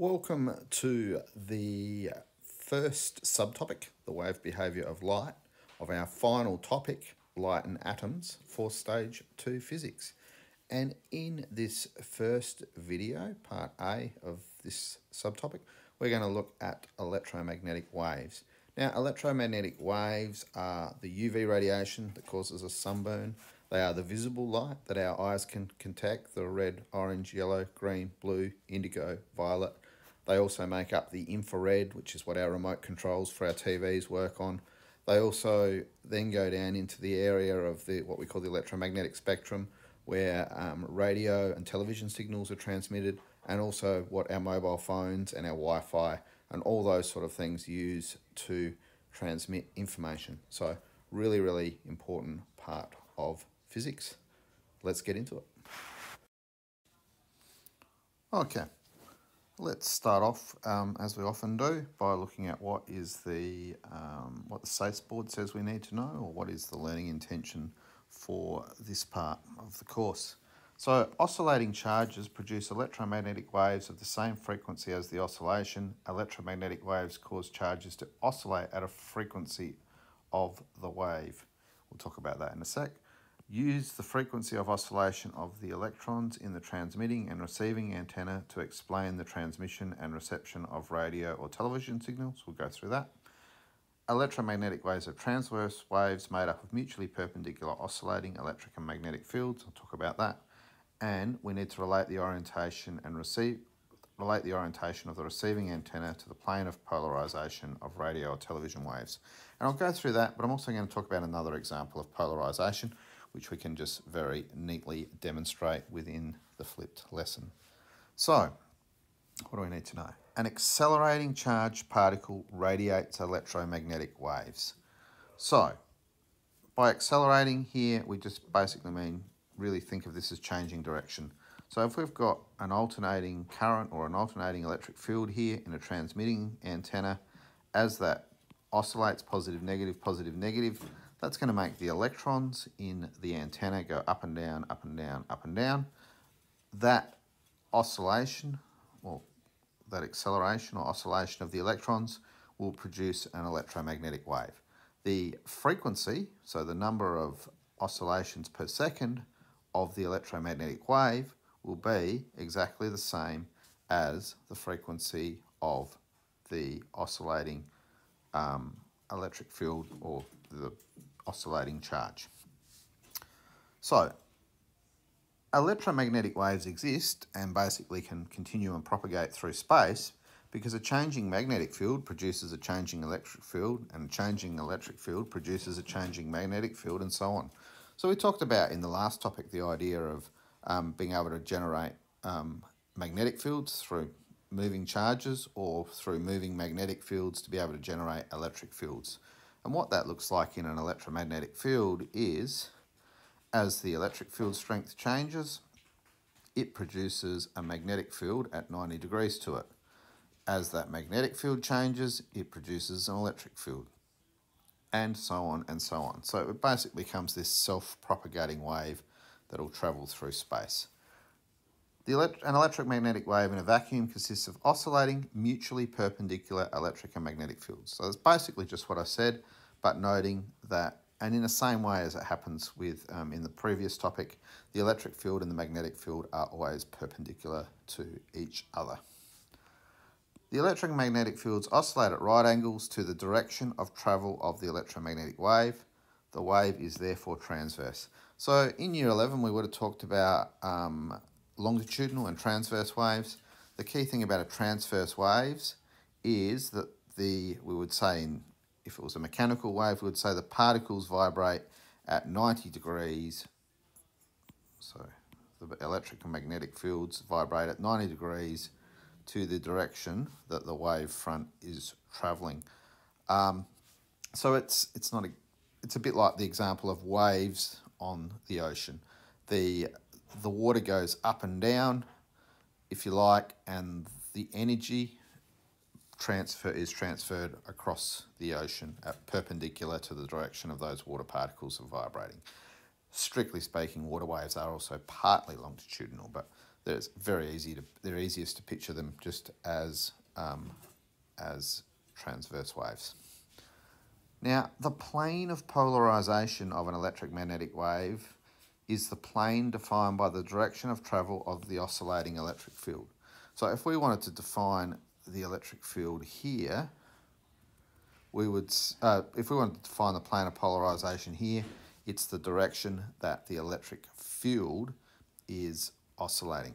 Welcome to the first subtopic, the wave behaviour of light, of our final topic, light and atoms, for stage 2 physics. And in this first video, part A of this subtopic, we're going to look at electromagnetic waves. Now, electromagnetic waves are the UV radiation that causes a sunburn. They are the visible light that our eyes can contact, the red, orange, yellow, green, blue, indigo, violet. They also make up the infrared, which is what our remote controls for our TVs work on. They also then go down into the area of the what we call the electromagnetic spectrum, where um, radio and television signals are transmitted, and also what our mobile phones and our Wi-Fi and all those sort of things use to transmit information. So really, really important part of physics. Let's get into it. Okay, let's start off um, as we often do by looking at what is the um, what the SACE board says we need to know, or what is the learning intention for this part of the course. So oscillating charges produce electromagnetic waves of the same frequency as the oscillation. Electromagnetic waves cause charges to oscillate at a frequency of the wave. We'll talk about that in a sec. Use the frequency of oscillation of the electrons in the transmitting and receiving antenna to explain the transmission and reception of radio or television signals. We'll go through that. Electromagnetic waves are transverse waves made up of mutually perpendicular oscillating electric and magnetic fields. I'll talk about that and we need to relate the orientation and receive relate the orientation of the receiving antenna to the plane of polarization of radio or television waves. And I'll go through that, but I'm also going to talk about another example of polarization, which we can just very neatly demonstrate within the flipped lesson. So, what do we need to know? An accelerating charged particle radiates electromagnetic waves. So, by accelerating here, we just basically mean really think of this as changing direction. So if we've got an alternating current or an alternating electric field here in a transmitting antenna, as that oscillates positive, negative, positive, negative, that's going to make the electrons in the antenna go up and down, up and down, up and down. That oscillation, or that acceleration or oscillation of the electrons will produce an electromagnetic wave. The frequency, so the number of oscillations per second, of the electromagnetic wave will be exactly the same as the frequency of the oscillating um, electric field or the oscillating charge. So, electromagnetic waves exist and basically can continue and propagate through space because a changing magnetic field produces a changing electric field and a changing electric field produces a changing magnetic field and so on. So we talked about in the last topic the idea of um, being able to generate um, magnetic fields through moving charges or through moving magnetic fields to be able to generate electric fields. And what that looks like in an electromagnetic field is as the electric field strength changes, it produces a magnetic field at 90 degrees to it. As that magnetic field changes, it produces an electric field and so on and so on. So it basically becomes this self-propagating wave that will travel through space. Elect an electromagnetic wave in a vacuum consists of oscillating, mutually perpendicular electric and magnetic fields. So that's basically just what I said, but noting that, and in the same way as it happens with um, in the previous topic, the electric field and the magnetic field are always perpendicular to each other. The electromagnetic fields oscillate at right angles to the direction of travel of the electromagnetic wave. The wave is therefore transverse. So in year 11, we would have talked about um, longitudinal and transverse waves. The key thing about a transverse waves is that the, we would say in, if it was a mechanical wave, we would say the particles vibrate at 90 degrees. So the electric and magnetic fields vibrate at 90 degrees to the direction that the wave front is traveling. Um, so it's it's not a it's a bit like the example of waves on the ocean. The the water goes up and down, if you like, and the energy transfer is transferred across the ocean at perpendicular to the direction of those water particles are vibrating. Strictly speaking, water waves are also partly longitudinal, but There's very easy to they're easiest to picture them just as um, as transverse waves. Now, the plane of polarization of an electromagnetic wave is the plane defined by the direction of travel of the oscillating electric field. So if we wanted to define the electric field here, we would, uh, if we wanted to define the plane of polarization here, it's the direction that the electric field is oscillating.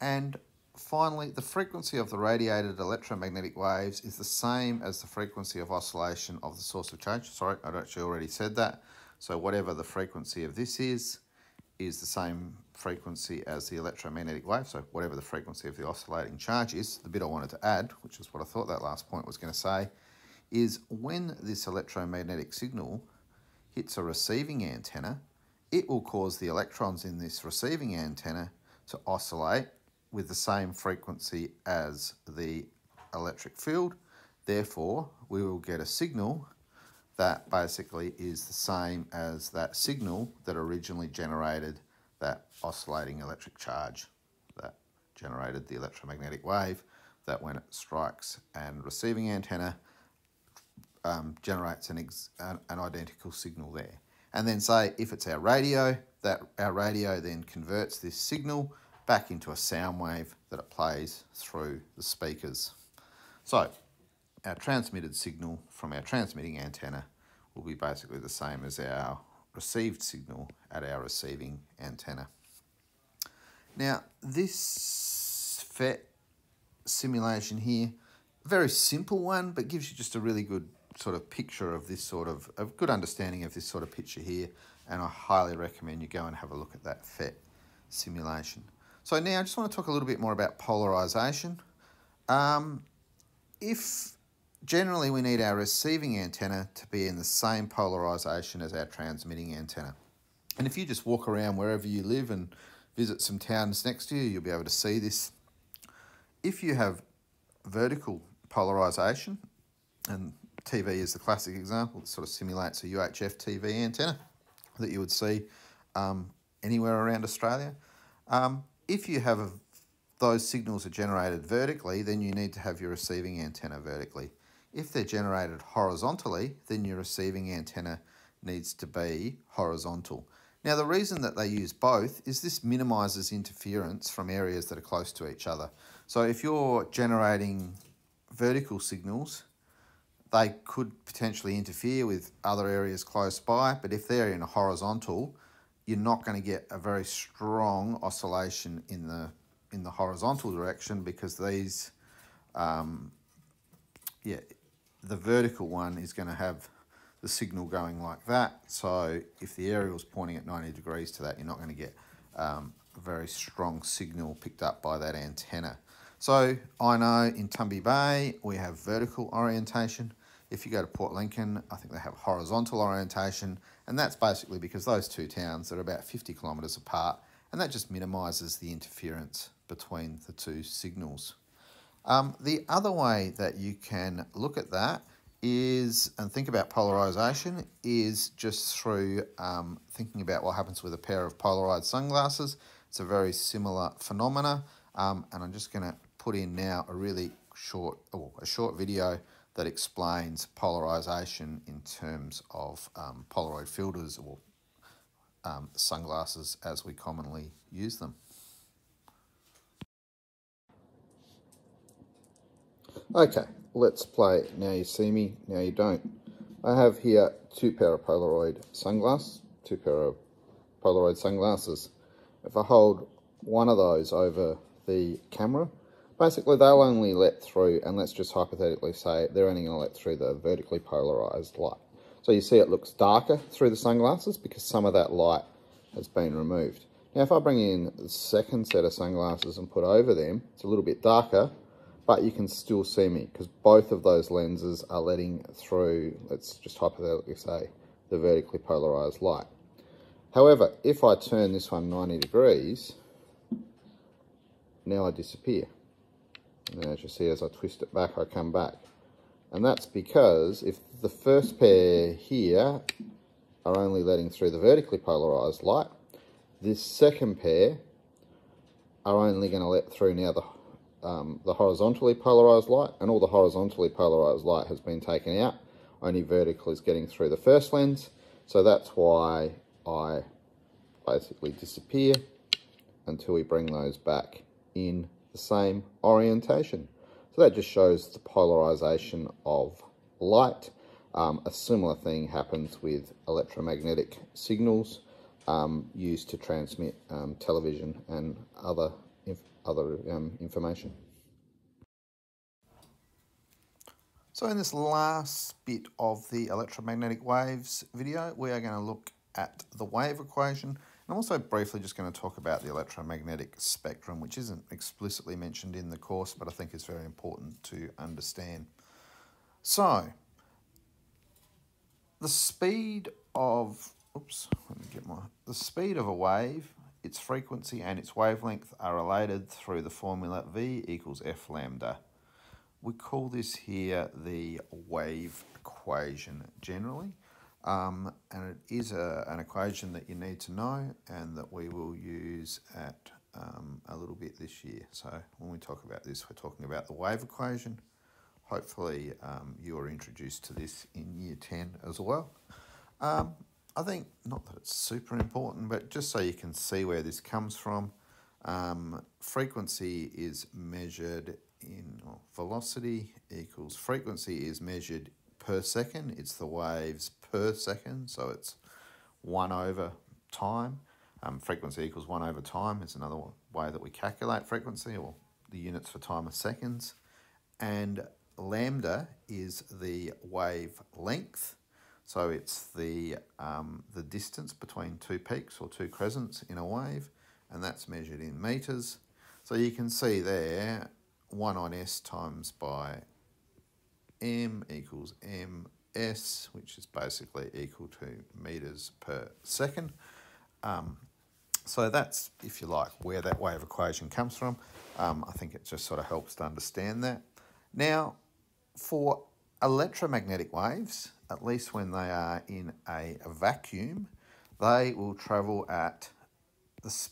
And finally, the frequency of the radiated electromagnetic waves is the same as the frequency of oscillation of the source of charge. Sorry, I'd actually already said that. So whatever the frequency of this is, is the same frequency as the electromagnetic wave. So whatever the frequency of the oscillating charge is, the bit I wanted to add, which is what I thought that last point was going to say, is when this electromagnetic signal hits a receiving antenna, it will cause the electrons in this receiving antenna to oscillate with the same frequency as the electric field. Therefore, we will get a signal that basically is the same as that signal that originally generated that oscillating electric charge that generated the electromagnetic wave that when it strikes and receiving antenna um, generates an, an, an identical signal there. And then say if it's our radio, that our radio then converts this signal back into a sound wave that it plays through the speakers. So our transmitted signal from our transmitting antenna will be basically the same as our received signal at our receiving antenna. Now this PhET simulation here, very simple one, but gives you just a really good sort of picture of this sort of, a good understanding of this sort of picture here. And I highly recommend you go and have a look at that PhET simulation. So now I just want to talk a little bit more about polarization. Um, if generally we need our receiving antenna to be in the same polarization as our transmitting antenna. And if you just walk around wherever you live and visit some towns next to you, you'll be able to see this. If you have vertical polarization, and TV is the classic example, it sort of simulates a UHF TV antenna that you would see um, anywhere around Australia. Um, if you have a, those signals are generated vertically, then you need to have your receiving antenna vertically. If they're generated horizontally, then your receiving antenna needs to be horizontal. Now the reason that they use both is this minimises interference from areas that are close to each other. So if you're generating vertical signals, they could potentially interfere with other areas close by, but if they're in a horizontal, you're not going to get a very strong oscillation in the in the horizontal direction because these, um, yeah, the vertical one is going to have the signal going like that. So if the aerial is pointing at 90 degrees to that, you're not going to get um, a very strong signal picked up by that antenna. So I know in Tumby Bay, we have vertical orientation. If you go to Port Lincoln, I think they have horizontal orientation. And that's basically because those two towns are about 50 kilometres apart. And that just minimises the interference between the two signals. Um, the other way that you can look at that is, and think about polarization, is just through um, thinking about what happens with a pair of polarized sunglasses. It's a very similar phenomena, um, and I'm just going to put in now a really short, oh, a short video that explains polarization in terms of um, Polaroid filters or um, sunglasses as we commonly use them. Okay, let's play Now You See Me, Now You Don't. I have here two pair of Polaroid sunglasses, two pair of Polaroid sunglasses. If I hold one of those over the camera, basically they'll only let through, and let's just hypothetically say they're only going to let through the vertically polarized light. So you see it looks darker through the sunglasses because some of that light has been removed. Now if I bring in the second set of sunglasses and put over them, it's a little bit darker, but you can still see me because both of those lenses are letting through, let's just hypothetically say, the vertically polarized light. However, if I turn this one 90 degrees, now I disappear. And as you see, as I twist it back, I come back. And that's because if the first pair here are only letting through the vertically polarized light, This second pair are only going to let through now the, um, the horizontally polarized light and all the horizontally polarized light has been taken out. Only vertical is getting through the first lens. So that's why I basically disappear until we bring those back in the same orientation. So that just shows the polarization of light. Um, a similar thing happens with electromagnetic signals um, used to transmit um, television and other other um, information. So in this last bit of the electromagnetic waves video, we are going to look at the wave equation. I'm also briefly just going to talk about the electromagnetic spectrum, which isn't explicitly mentioned in the course, but I think is very important to understand. So, the speed of, oops, let me get my, the speed of a wave, its frequency and its wavelength are related through the formula V equals F lambda. We call this here the wave equation generally. Um, and it is a, an equation that you need to know and that we will use at um, a little bit this year. So when we talk about this, we're talking about the wave equation. Hopefully um, you are introduced to this in year 10 as well. I think, not that it's super important, but just so you can see where this comes from, um, frequency is measured in, well, velocity equals frequency is measured per second. It's the waves per second, so it's 1 over time. Um, frequency equals 1 over time is another way that we calculate frequency, or the units for time are seconds. And lambda is the wave length, so it's the, um, the distance between two peaks or two crescents in a wave, and that's measured in metres. So you can see there, 1 on s times by m equals ms, which is basically equal to metres per second. Um, so that's, if you like, where that wave equation comes from. Um, I think it just sort of helps to understand that. Now, for electromagnetic waves, at least when they are in a vacuum, they will travel at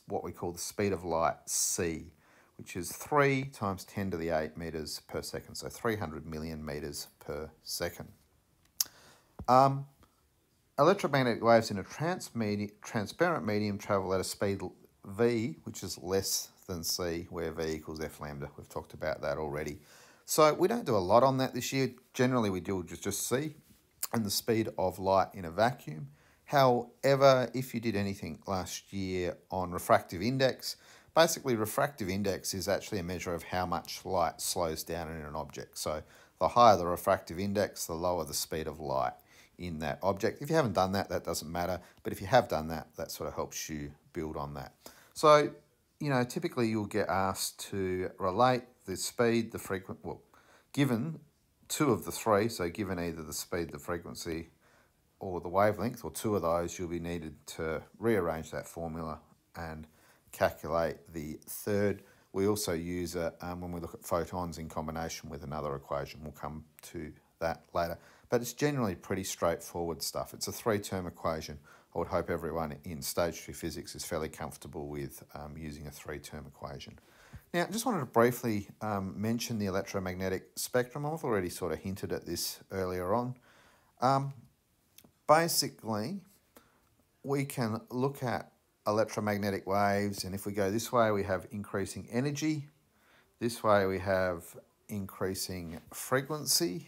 what we call the speed of light, c which is 3 times 10 to the 8 metres per second, so 300 million metres per second. Um, electromagnetic waves in a transparent medium travel at a speed v, which is less than c, where v equals f lambda. We've talked about that already. So we don't do a lot on that this year. Generally, we do just, just c and the speed of light in a vacuum. However, if you did anything last year on refractive index, Basically, refractive index is actually a measure of how much light slows down in an object. So the higher the refractive index, the lower the speed of light in that object. If you haven't done that, that doesn't matter. But if you have done that, that sort of helps you build on that. So, you know, typically you'll get asked to relate the speed, the frequency, well, given two of the three, so given either the speed, the frequency, or the wavelength, or two of those, you'll be needed to rearrange that formula and calculate the third. We also use it um, when we look at photons in combination with another equation. We'll come to that later. But it's generally pretty straightforward stuff. It's a three-term equation. I would hope everyone in stage two physics is fairly comfortable with um, using a three-term equation. Now, I just wanted to briefly um, mention the electromagnetic spectrum. I've already sort of hinted at this earlier on. Um, basically, we can look at electromagnetic waves. And if we go this way, we have increasing energy. This way we have increasing frequency.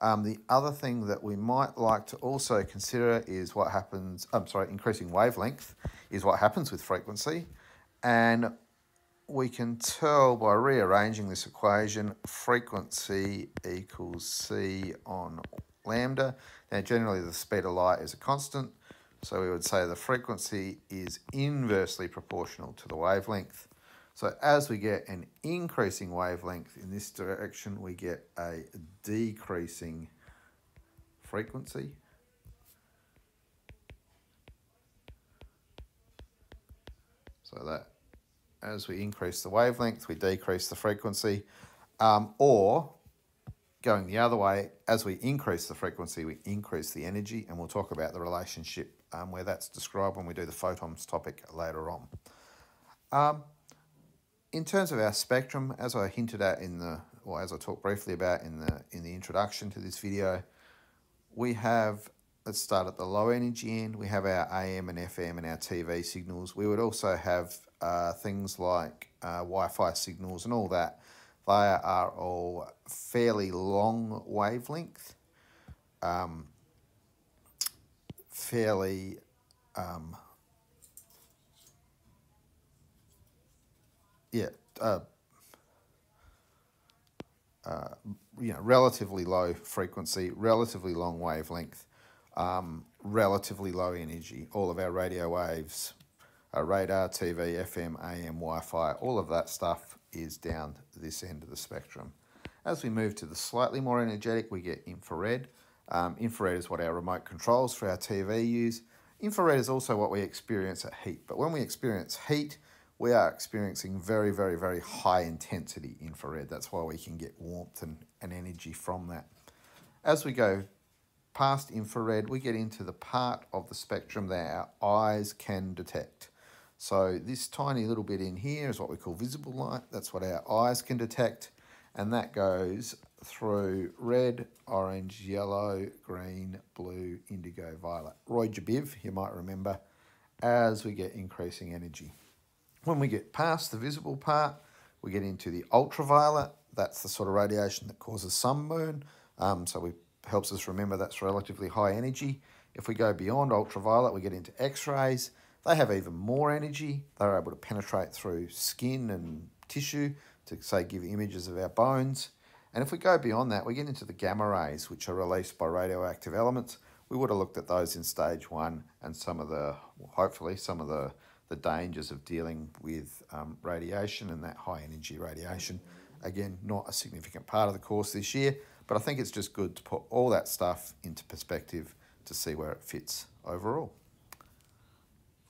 Um, the other thing that we might like to also consider is what happens, I'm sorry, increasing wavelength is what happens with frequency. And we can tell by rearranging this equation, frequency equals C on lambda. Now generally the speed of light is a constant, so we would say the frequency is inversely proportional to the wavelength. So as we get an increasing wavelength in this direction, we get a decreasing frequency. So that as we increase the wavelength, we decrease the frequency. Um, or going the other way, as we increase the frequency, we increase the energy, and we'll talk about the relationship um, where that's described when we do the photons topic later on. Um, in terms of our spectrum, as I hinted at in the, or as I talked briefly about in the in the introduction to this video, we have let's start at the low energy end. We have our AM and FM and our TV signals. We would also have uh, things like uh, Wi-Fi signals and all that. They are all fairly long wavelength, um, fairly um, yeah, uh, uh, you know, relatively low frequency, relatively long wavelength, um, relatively low energy. All of our radio waves, our radar, TV, FM, AM, Wi-Fi, all of that stuff is down this end of the spectrum. As we move to the slightly more energetic, we get infrared. Um, infrared is what our remote controls for our TV use. Infrared is also what we experience at heat. But when we experience heat, we are experiencing very, very, very high intensity infrared. That's why we can get warmth and, and energy from that. As we go past infrared, we get into the part of the spectrum that our eyes can detect. So this tiny little bit in here is what we call visible light. That's what our eyes can detect. And that goes through red, orange, yellow, green, blue, indigo, violet. Roy G Biv, you might remember, as we get increasing energy. When we get past the visible part, we get into the ultraviolet. That's the sort of radiation that causes sunburn. Um, so we helps us remember that's relatively high energy. If we go beyond ultraviolet, we get into X-rays. They have even more energy. They're able to penetrate through skin and tissue to, say, give images of our bones. And if we go beyond that, we get into the gamma rays, which are released by radioactive elements. We would have looked at those in stage one and some of the, hopefully, some of the, the dangers of dealing with um, radiation and that high energy radiation. Again, not a significant part of the course this year, but I think it's just good to put all that stuff into perspective to see where it fits overall.